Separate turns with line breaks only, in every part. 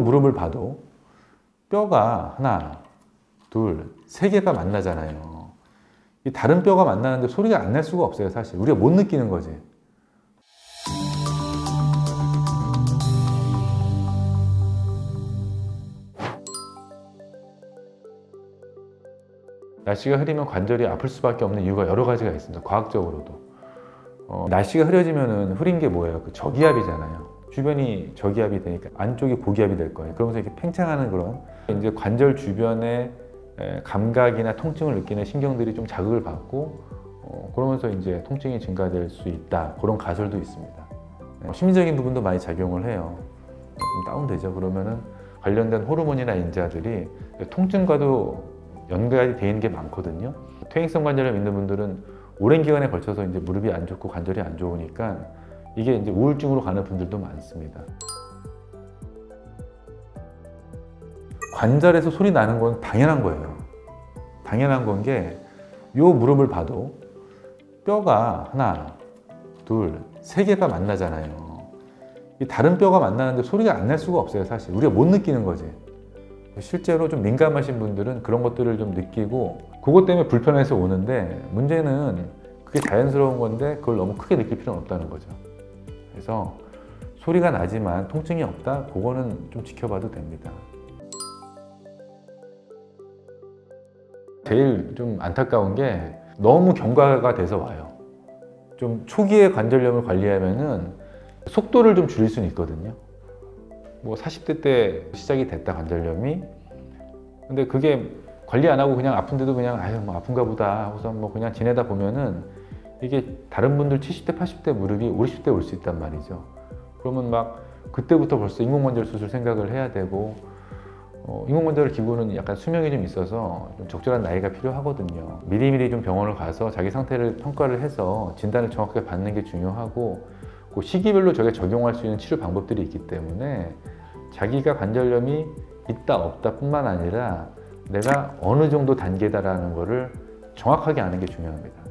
무릎을 봐도 뼈가 하나, 둘, 세 개가 만나잖아요. 이 다른 뼈가 만나는데 소리가 안 날 수가 없어요, 사실. 우리가 못 느끼는 거지. 날씨가 흐리면 관절이 아플 수밖에 없는 이유가 여러 가지가 있습니다. 과학적으로도. 어, 날씨가 흐려지면은 흐린 게 뭐예요? 그 저기압이잖아요. 주변이 저기압이 되니까 안쪽이 고기압이 될 거예요. 그러면서 이렇게 팽창하는 그런 이제 관절 주변에 감각이나 통증을 느끼는 신경들이 좀 자극을 받고 어, 그러면서 이제 통증이 증가될 수 있다. 그런 가설도 있습니다. 네, 심리적인 부분도 많이 작용을 해요. 좀 다운되죠. 그러면은 관련된 호르몬이나 인자들이 통증과도 연관이 되어 있는 게 많거든요. 퇴행성 관절염 있는 분들은 오랜 기간에 걸쳐서 이제 무릎이 안 좋고 관절이 안 좋으니까 이게 이제 우울증으로 가는 분들도 많습니다. 관절에서 소리 나는 건 당연한 거예요. 당연한 건게요 무릎을 봐도 뼈가 하나, 둘, 세 개가 만나잖아요. 다른 뼈가 만나는데 소리가 안 날 수가 없어요, 사실. 우리가 못 느끼는 거지. 실제로 좀 민감하신 분들은 그런 것들을 좀 느끼고 그것 때문에 불편해서 오는데 문제는 그게 자연스러운 건데 그걸 너무 크게 느낄 필요는 없다는 거죠. 그래서 소리가 나지만 통증이 없다? 그거는 좀 지켜봐도 됩니다. 제일 좀 안타까운 게 너무 경과가 돼서 와요. 좀 초기에 관절염을 관리하면은 속도를 좀 줄일 수는 있거든요. 뭐 40대 때 시작이 됐다 관절염이. 근데 그게 관리 안 하고 그냥 아픈데도 그냥 아유 뭐 아픈가 보다 하고서 뭐 그냥 지내다 보면은 이게 다른 분들 70대 80대 무릎이 50대 올 수 있단 말이죠. 그러면 막 그때부터 벌써 인공관절 수술 생각을 해야 되고 어, 인공관절 기구는 약간 수명이 좀 있어서 좀 적절한 나이가 필요하거든요. 미리미리 좀 병원을 가서 자기 상태를 평가를 해서 진단을 정확하게 받는 게 중요하고 그 시기별로 저게 적용할 수 있는 치료 방법들이 있기 때문에 자기가 관절염이 있다 없다 뿐만 아니라 내가 어느 정도 단계다라는 것을 정확하게 아는 게 중요합니다.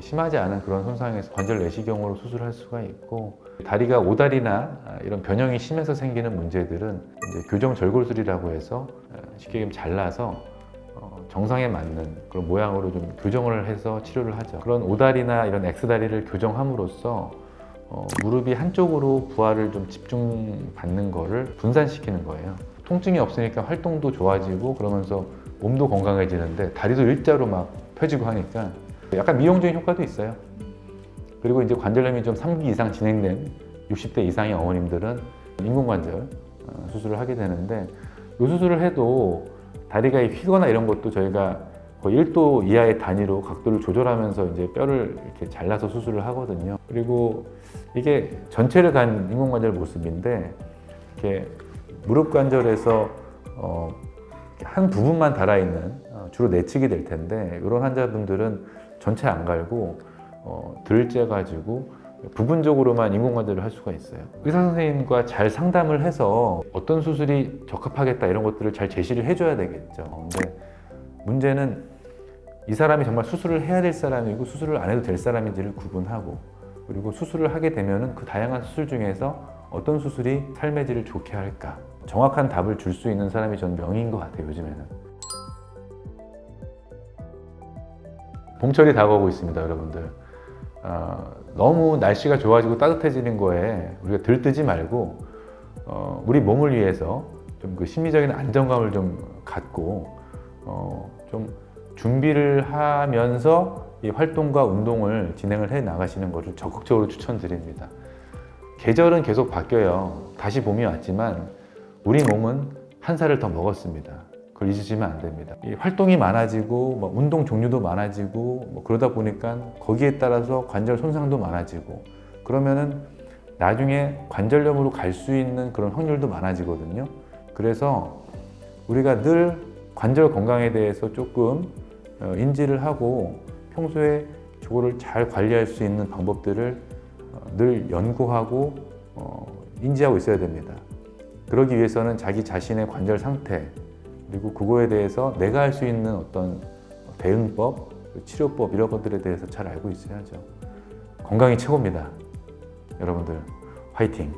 심하지 않은 그런 손상에서 관절 내시경으로 수술할 수가 있고 다리가 오다리나 이런 변형이 심해서 생기는 문제들은 이제 교정 절골술이라고 해서 쉽게 얘기하면 잘라서 어, 정상에 맞는 그런 모양으로 좀 교정을 해서 치료를 하죠. 그런 오다리나 이런 X다리를 교정함으로써 어, 무릎이 한쪽으로 부하를 좀 집중받는 거를 분산시키는 거예요. 통증이 없으니까 활동도 좋아지고 그러면서 몸도 건강해지는데 다리도 일자로 막 펴지고 하니까 약간 미용적인 효과도 있어요. 그리고 이제 관절염이 좀 3기 이상 진행된 60대 이상의 어머님들은 인공관절 어, 수술을 하게 되는데 이 수술을 해도 다리가 휘거나 이런 것도 저희가 거의 1도 이하의 단위로 각도를 조절하면서 이제 뼈를 이렇게 잘라서 수술을 하거든요. 그리고 이게 전체를 간 인공관절 모습인데 이렇게 무릎 관절에서 어, 한 부분만 달아있는 어, 주로 내측이 될 텐데 이런 환자분들은 전체 안 갈고 어, 들째 가지고 부분적으로만 인공관절을 할 수가 있어요. 의사 선생님과 잘 상담을 해서 어떤 수술이 적합하겠다 이런 것들을 잘 제시를 해줘야 되겠죠. 근데 문제는 이 사람이 정말 수술을 해야 될 사람이고 수술을 안 해도 될 사람인지를 구분하고 그리고 수술을 하게 되면 그 다양한 수술 중에서 어떤 수술이 삶의 질을 좋게 할까 정확한 답을 줄 수 있는 사람이 전 명인 것 같아요 요즘에는 봄철이 다가오고 있습니다, 여러분들. 어, 너무 날씨가 좋아지고 따뜻해지는 거에 우리가 들뜨지 말고 어, 우리 몸을 위해서 좀 그 심리적인 안정감을 좀 갖고 어, 좀 준비를 하면서 이 활동과 운동을 진행을 해 나가시는 것을 적극적으로 추천드립니다. 계절은 계속 바뀌어요. 다시 봄이 왔지만 우리 몸은 한 살을 더 먹었습니다. 그걸 잊으시면 안 됩니다. 활동이 많아지고 뭐 운동 종류도 많아지고 뭐 그러다 보니까 거기에 따라서 관절 손상도 많아지고 그러면은 나중에 관절염으로 갈 수 있는 그런 확률도 많아지거든요. 그래서 우리가 늘 관절 건강에 대해서 조금 어, 인지를 하고 평소에 저거를 잘 관리할 수 있는 방법들을 어, 늘 연구하고 어, 인지하고 있어야 됩니다. 그러기 위해서는 자기 자신의 관절 상태, 그리고 그거에 대해서 내가 할 수 있는 어떤 대응법, 치료법 이런 것들에 대해서 잘 알고 있어야죠. 건강이 최고입니다. 여러분들 화이팅!